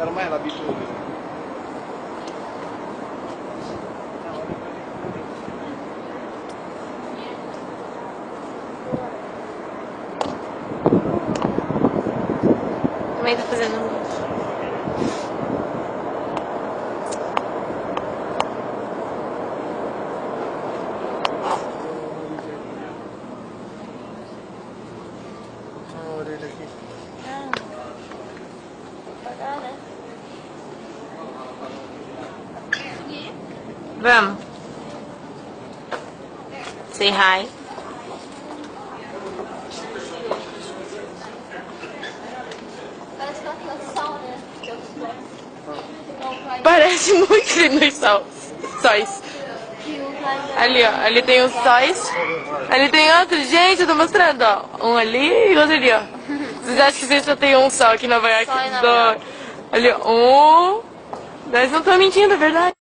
Ormai l'abitudine. Também tá fazendo Vamos. Say hi. Parece né? Muito nos sóis. Ali, ó. Ali tem os sóis. Ali tem outro. Gente, eu tô mostrando, ó. Um ali e outro ali, ó. Vocês acham que vocês só tem um só aqui em Nova York? Só em Nova Dois. York. Ali, ó. Um. Nós não estamos mentindo, é verdade.